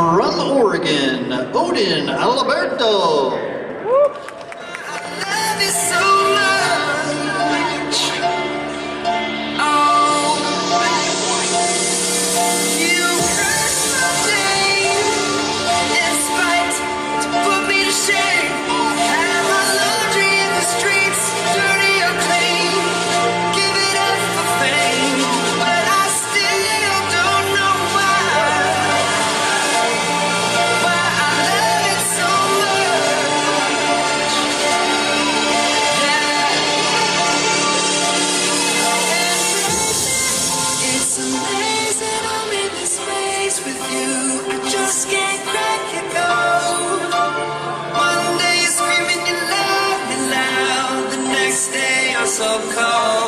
From Oregon, Odin Alberto. so cold.